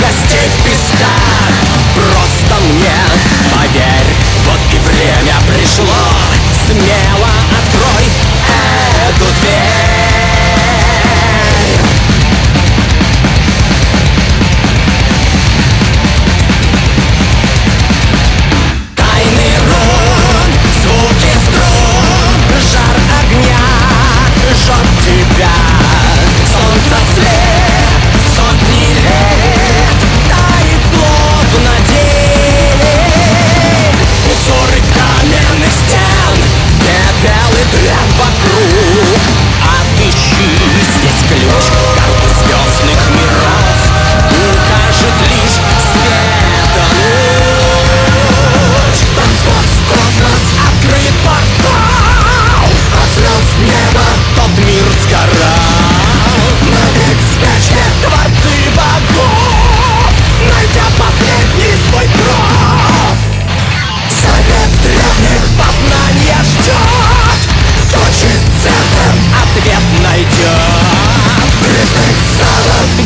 на песках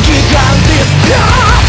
Gigant ist platt,